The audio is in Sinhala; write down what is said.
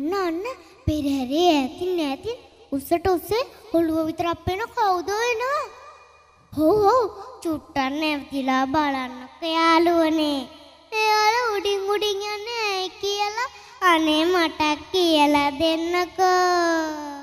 අන්න අන්න පෙරහැරේ ඈතින් ඈතින් උස්සට උස්සේ ඔළුව විතරක් පේන කවුද එනවා? හොව් හොව් චුට්ටක් නැවතිලා බලන්නක යාළුවනේ. එයාලා උඩින් උඩින් යන්නේ ඇයි කියලා අනේ මටත් කියලා දෙන්නකෝ.